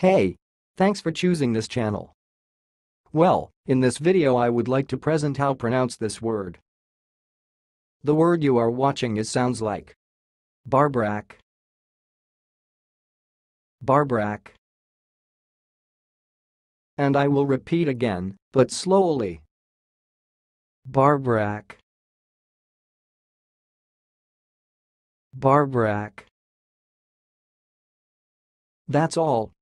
Hey! Thanks for choosing this channel. Well, in this video I would like to present how pronounce this word. The word you are watching is sounds like Barbrak Barbrak And I will repeat again, but slowly. Barbrak Barbrak That's all,